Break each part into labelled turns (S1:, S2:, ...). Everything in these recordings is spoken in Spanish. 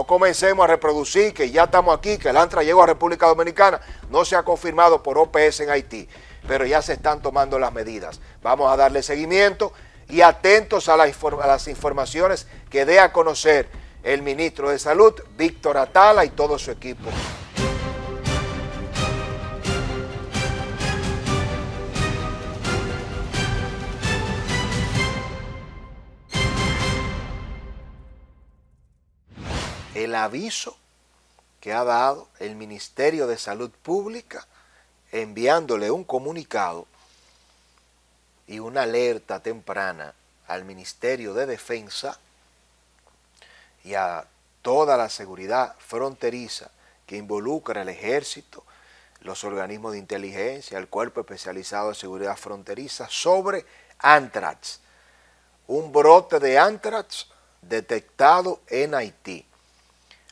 S1: No comencemos a reproducir que ya estamos aquí, que el ANTRA llegó a República Dominicana. No se ha confirmado por OPS en Haití, pero ya se están tomando las medidas. Vamos a darle seguimiento y atentos a, las informaciones que dé a conocer el ministro de Salud, Víctor Atala y todo su equipo. El aviso que ha dado el Ministerio de Salud Pública enviándole un comunicado y una alerta temprana al Ministerio de Defensa y a toda la seguridad fronteriza que involucra el ejército, los organismos de inteligencia, el cuerpo especializado de seguridad fronteriza sobre antrax, un brote de antrax detectado en Haití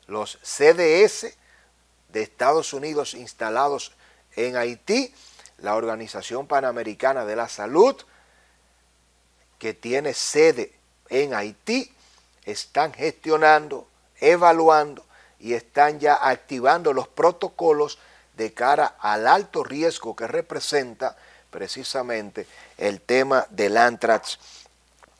S1: los CDS de Estados Unidos instalados en Haití, la Organización Panamericana de la Salud, que tiene sede en Haití, están gestionando, evaluando y están ya activando los protocolos de cara al alto riesgo que representa precisamente el tema del antrax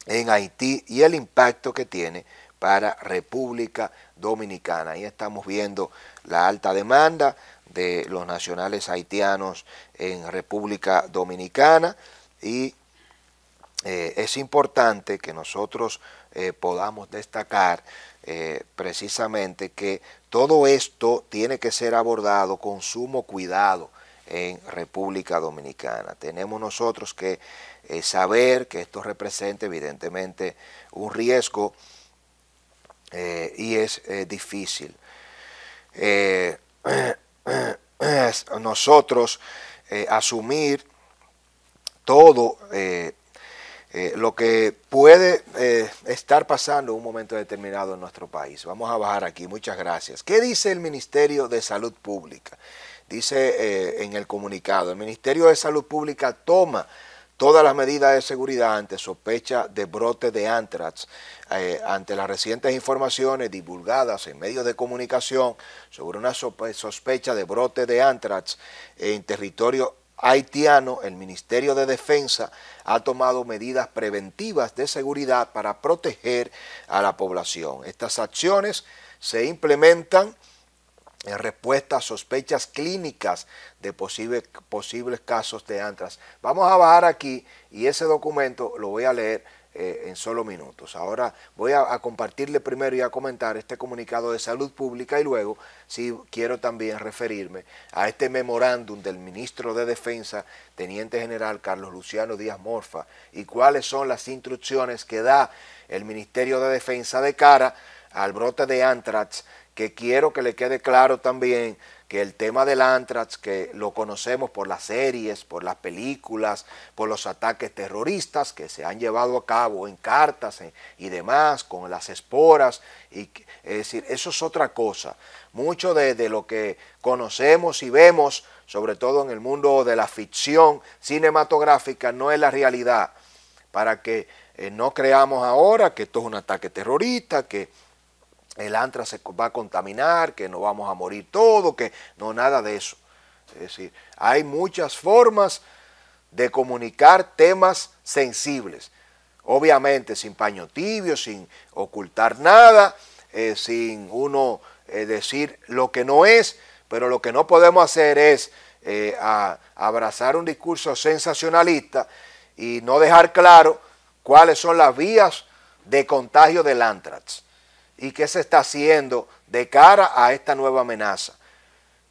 S1: en Haití y el impacto que tiene para República Dominicana. Ahí estamos viendo la alta demanda de los nacionales haitianos en República Dominicana y eh, es importante que nosotros eh, podamos destacar eh, precisamente que todo esto tiene que ser abordado con sumo cuidado en República Dominicana. Tenemos nosotros que saber que esto representa evidentemente un riesgo eh, y es eh, difícil. Eh, nosotros asumir todo lo que puede estar pasando en un momento determinado en nuestro país. Vamos a bajar aquí, muchas gracias. ¿Qué dice el Ministerio de Salud Pública? Dice en el comunicado, el Ministerio de Salud Pública toma todas las medidas de seguridad ante sospecha de brote de antrax, eh, ante las recientes informaciones divulgadas en medios de comunicación sobre una sospecha de brote de antrax en territorio haitiano, el Ministerio de Defensa ha tomado medidas preventivas de seguridad para proteger a la población. Estas acciones se implementan en respuesta a sospechas clínicas de posibles casos de antras. Vamos a bajar aquí y ese documento lo voy a leer eh, en solo minutos. Ahora voy a, a, compartirle primero y a comentar este comunicado de salud pública y luego si quiero también referirme a este memorándum del ministro de Defensa, Teniente General Carlos Luciano Díaz Morfa, y cuáles son las instrucciones que da el Ministerio de Defensa de cara al brote de antrax que quiero que le quede claro también que el tema del antrax, que lo conocemos por las series, por las películas, por los ataques terroristas que se han llevado a cabo en cartas y demás, con las esporas, y, es decir, eso es otra cosa. Mucho de, lo que conocemos y vemos, sobre todo en el mundo de la ficción cinematográfica, no es la realidad, para que eh, no creamos ahora que esto es un ataque terrorista, que el antra se va a contaminar, que no vamos a morir todo, que no, nada de eso. Es decir, hay muchas formas de comunicar temas sensibles. Obviamente sin paño tibio, sin ocultar nada, eh, sin uno eh, decir lo que no es, pero lo que no podemos hacer es eh, abrazar un discurso sensacionalista y no dejar claro cuáles son las vías de contagio del antrax y qué se está haciendo de cara a esta nueva amenaza,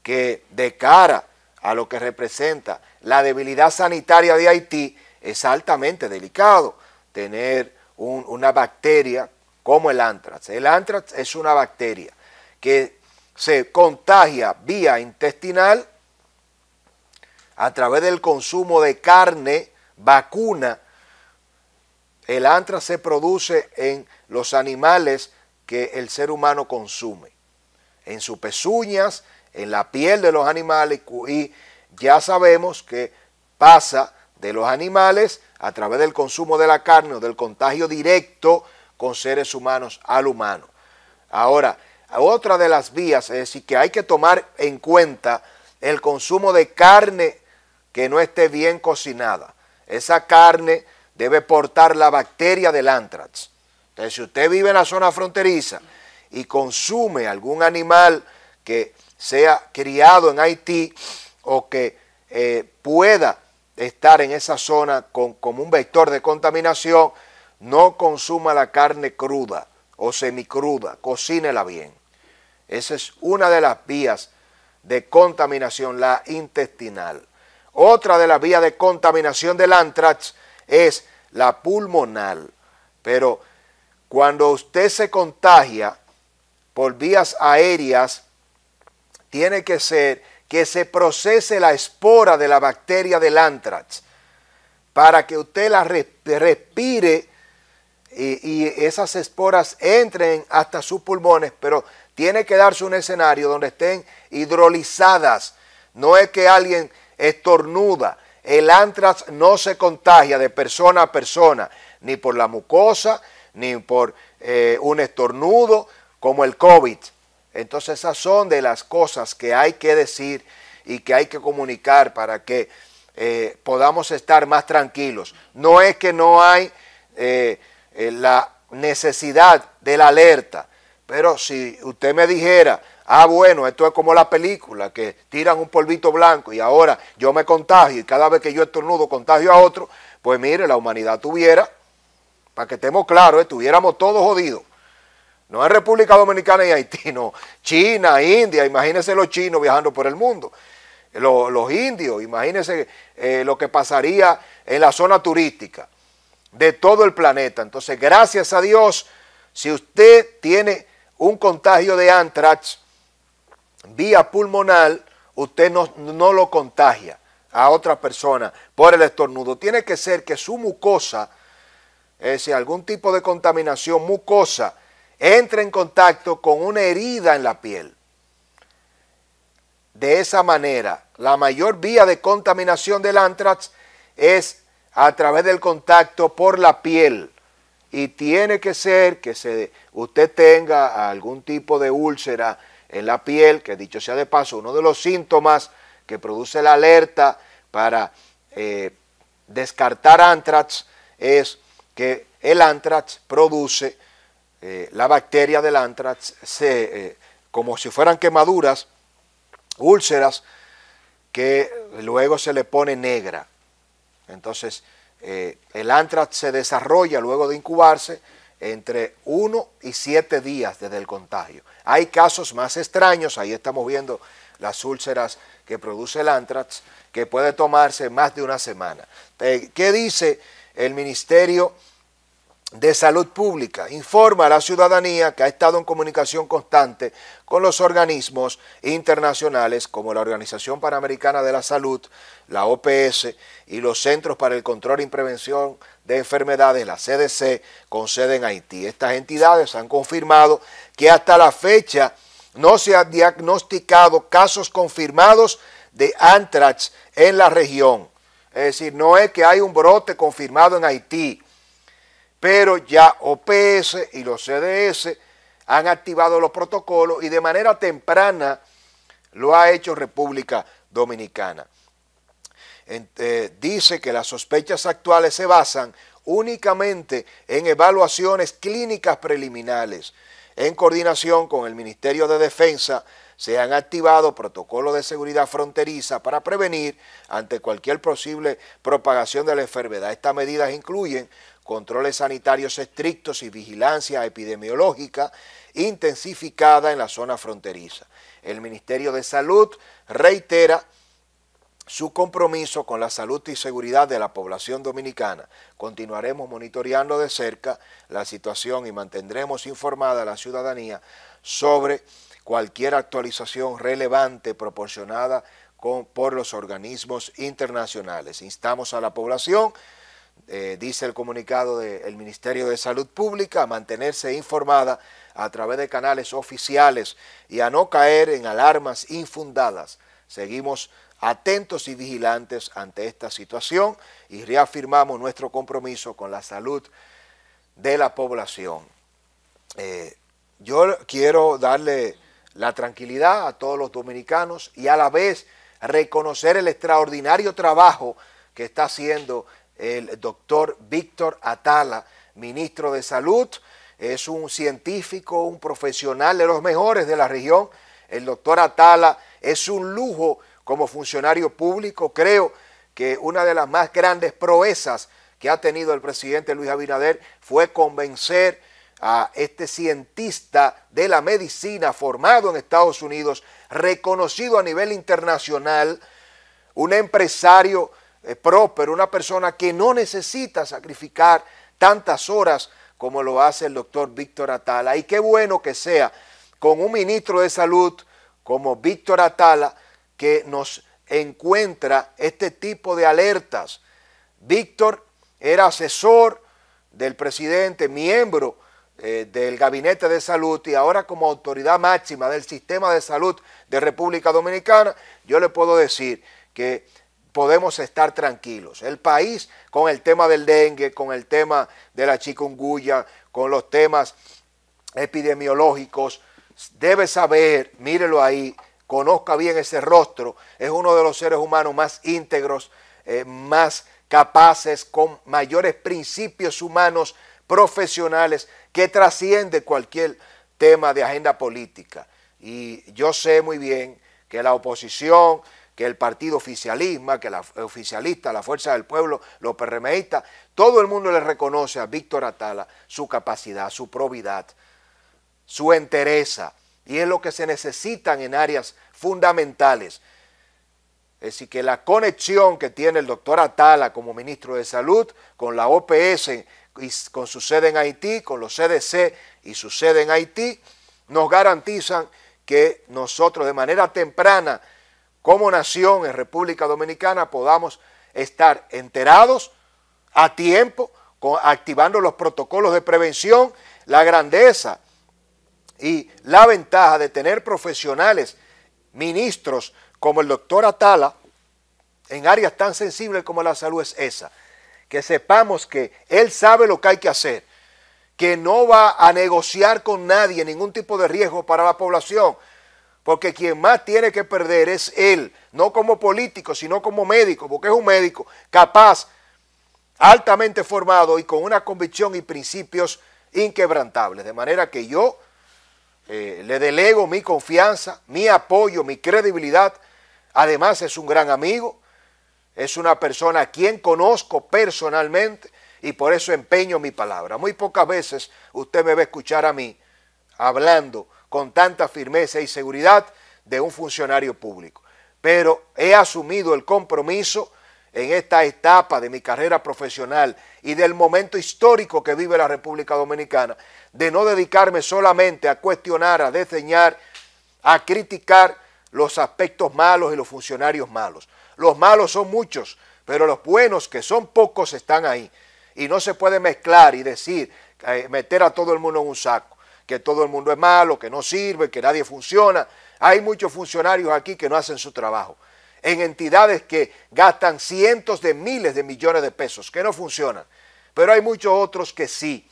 S1: que de cara a lo que representa la debilidad sanitaria de Haití es altamente delicado tener una bacteria como el antrax. El antrax es una bacteria que se contagia vía intestinal a través del consumo de carne vacuna. El antrax se produce en los animales que el ser humano consume, en sus pezuñas, en la piel de los animales y ya sabemos que pasa de los animales a través del consumo de la carne o del contagio directo con seres humanos al humano. Ahora, otra de las vías, es decir, que hay que tomar en cuenta el consumo de carne que no esté bien cocinada. Esa carne debe portar la bacteria del antrax. Entonces, si usted vive en la zona fronteriza y consume algún animal que sea criado en Haití o que eh, pueda estar en esa zona con, como un vector de contaminación, no consuma la carne cruda o semicruda, cocínela bien. Esa es una de las vías de contaminación, la intestinal. Otra de las vías de contaminación del antrax es la pulmonal. Pero cuando usted se contagia por vías aéreas, tiene que ser que se procese la espora de la bacteria del antrax para que usted la respire y, esas esporas entren hasta sus pulmones, pero tiene que darse un escenario donde estén hidrolizadas. No es que alguien estornuda. El antrax no se contagia de persona a persona, ni por la mucosa, ni por eh, un estornudo, como el COVID. Entonces esas son de las cosas que hay que decir y que hay que comunicar para que eh, podamos estar más tranquilos. No es que no hay eh, la necesidad de la alerta, pero si usted me dijera, ah bueno, esto es como la película, que tiran un polvito blanco y ahora yo me contagio y cada vez que yo estornudo contagio a otro, pues mire, la humanidad tuviera, para que estemos claros, estuviéramos todos jodidos. No es República Dominicana y Haití, no. China, India, imagínense los chinos viajando por el mundo. Los, indios, imagínense eh, lo que pasaría en la zona turística de todo el planeta. Entonces, gracias a Dios, si usted tiene un contagio de antrax vía pulmonar, usted no, no lo contagia a otra persona por el estornudo. Tiene que ser que su mucosa, es decir, algún tipo de contaminación mucosa, entra en contacto con una herida en la piel. De esa manera, la mayor vía de contaminación del antrax es a través del contacto por la piel. Y tiene que ser que usted tenga algún tipo de úlcera en la piel, que dicho sea de paso, uno de los síntomas que produce la alerta para eh, descartar antrax es que el antrax produce eh, la bacteria del antrax, se, eh, como si fueran quemaduras, úlceras, que luego se le pone negra. Entonces, eh, el antrax se desarrolla luego de incubarse entre 1 y 7 días desde el contagio. Hay casos más extraños, ahí estamos viendo las úlceras que produce el antrax, que puede tomarse más de una semana. ¿Qué dice el Ministerio de Salud Pública informa a la ciudadanía que ha estado en comunicación constante con los organismos internacionales como la Organización Panamericana de la Salud, la OPS y los Centros para el Control y Prevención de Enfermedades, la CDC, con sede en Haití. Estas entidades han confirmado que hasta la fecha no se han diagnosticado casos confirmados de antrax en la región. Es decir, no es que hay un brote confirmado en Haití, pero ya OPS y los CDS han activado los protocolos y de manera temprana lo ha hecho República Dominicana. Eh, dice que las sospechas actuales se basan únicamente en evaluaciones clínicas preliminares. En coordinación con el Ministerio de Defensa se han activado protocolos de seguridad fronteriza para prevenir ante cualquier posible propagación de la enfermedad. Estas medidas incluyen controles sanitarios estrictos y vigilancia epidemiológica intensificada en la zona fronteriza. El Ministerio de Salud reitera su compromiso con la salud y seguridad de la población dominicana. Continuaremos monitoreando de cerca la situación y mantendremos informada a la ciudadanía sobre cualquier actualización relevante proporcionada por los organismos internacionales. Instamos a la población eh, dice el comunicado del Ministerio de Salud Pública, a mantenerse informada a través de canales oficiales y a no caer en alarmas infundadas. Seguimos atentos y vigilantes ante esta situación y reafirmamos nuestro compromiso con la salud de la población. Eh, yo quiero darle la tranquilidad a todos los dominicanos y a la vez reconocer el extraordinario trabajo que está haciendo el doctor Víctor Atala, ministro de Salud. Es un científico, un profesional de los mejores de la región. El doctor Atala es un lujo como funcionario público. Creo que una de las más grandes proezas que ha tenido el presidente Luis Abinader fue convencer a este cientista de la medicina formado en Estados Unidos, reconocido a nivel internacional, un empresario eh, próspero, una persona que no necesita sacrificar tantas horas como lo hace el doctor Víctor Atala. Y qué bueno que sea con un ministro de salud como Víctor Atala que nos encuentra este tipo de alertas. Víctor era asesor del presidente, miembro eh, del Gabinete de Salud y ahora como autoridad máxima del sistema de salud de República Dominicana, yo le puedo decir que podemos estar tranquilos. El país con el tema del dengue, con el tema de la chikungunya, con los temas epidemiológicos, debe saber, mírelo ahí, conozca bien ese rostro, es uno de los seres humanos más íntegros, eh, más capaces, con mayores principios humanos profesionales que trasciende cualquier tema de agenda política. Y yo sé muy bien que la oposición, que el partido oficialismo, que la oficialista, la Fuerza del Pueblo, los PRMistas, todo el mundo le reconoce a Víctor Atala su capacidad, su probidad, su entereza, y es lo que se necesitan en áreas fundamentales. Es decir, que la conexión que tiene el doctor Atala como ministro de Salud con la OPS con su sede en Haití, con los CDC y su sede en Haití, nos garantizan que nosotros de manera temprana, como nación en República Dominicana, podamos estar enterados a tiempo, activando los protocolos de prevención, la grandeza y la ventaja de tener profesionales, ministros como el doctor Atala, en áreas tan sensibles como la salud es esa, que sepamos que Él sabe lo que hay que hacer, que no va a negociar con nadie ningún tipo de riesgo para la población, porque quien más tiene que perder es Él, no como político, sino como médico, porque es un médico capaz, altamente formado y con una convicción y principios inquebrantables. De manera que yo eh, le delego mi confianza, mi apoyo, mi credibilidad. Además es un gran amigo, es una persona a quien conozco personalmente y por eso empeño mi palabra. Muy pocas veces usted me va a escuchar a mí hablando con tanta firmeza y seguridad de un funcionario público. Pero he asumido el compromiso en esta etapa de mi carrera profesional y del momento histórico que vive la República Dominicana, de no dedicarme solamente a cuestionar, a diseñar, a criticar los aspectos malos y los funcionarios malos. Los malos son muchos, pero los buenos, que son pocos, están ahí. Y no se puede mezclar y decir, eh, meter a todo el mundo en un saco, que todo el mundo es malo, que no sirve, que nadie funciona. Hay muchos funcionarios aquí que no hacen su trabajo. En entidades que gastan cientos de miles de millones de pesos, que no funcionan. Pero hay muchos otros que sí.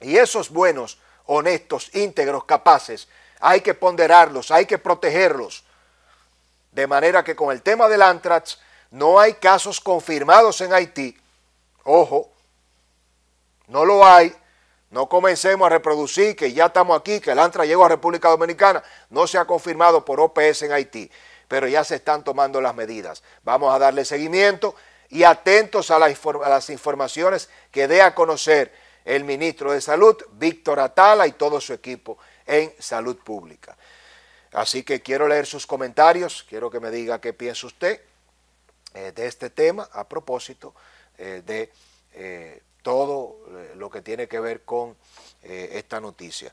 S1: Y esos buenos, honestos, íntegros, capaces, hay que ponderarlos, hay que protegerlos de manera que con el tema del antrax no hay casos confirmados en Haití. Ojo, no lo hay. No comencemos a reproducir que ya estamos aquí, que el antrax llegó a República Dominicana. No se ha confirmado por OPS en Haití, pero ya se están tomando las medidas. Vamos a darle seguimiento y atentos a, a las informaciones que dé a conocer el ministro de Salud, Víctor Atala y todo su equipo en Salud Pública. Así que quiero leer sus comentarios, quiero que me diga qué piensa usted eh, de este tema a propósito eh, de eh, todo lo que tiene que ver con esta noticia.